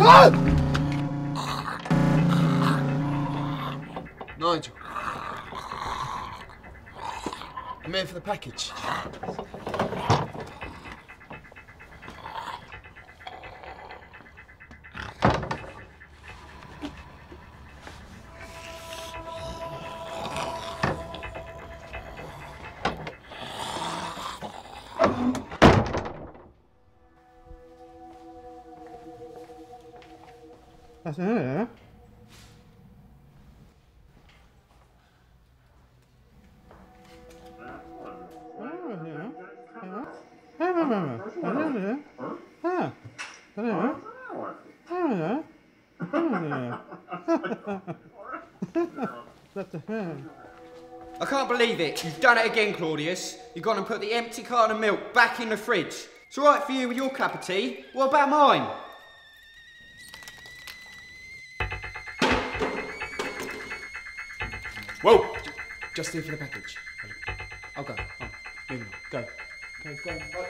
Nigel. I'm here for the package. That's it. I can't believe it. You've done it again, Claudius. You've gone and put the empty carton of milk back in the fridge. It's all right for you with your cup of tea. What about mine? Whoa! Just here for the package. I'll go. Oh, moving on. Go. Go, go. go